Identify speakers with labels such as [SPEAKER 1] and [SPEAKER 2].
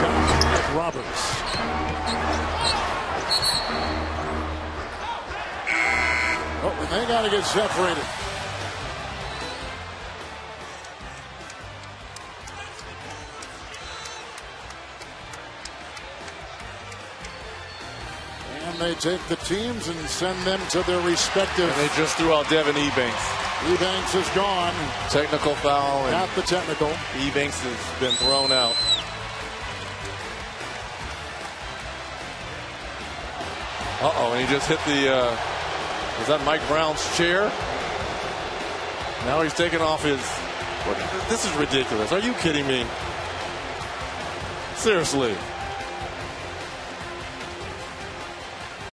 [SPEAKER 1] with Roberts. Oh, and they got to get separated. And they take the teams and send them to their respective.
[SPEAKER 2] And they just threw out Devin Ebanks.
[SPEAKER 1] Ebanks is gone.
[SPEAKER 2] Technical foul.
[SPEAKER 1] Not the technical.
[SPEAKER 2] Ebanks has been thrown out. Uh-oh, and he just hit the, uh, was that Mike Brown's chair? Now he's taking off his, this is ridiculous. Are you kidding me? Seriously.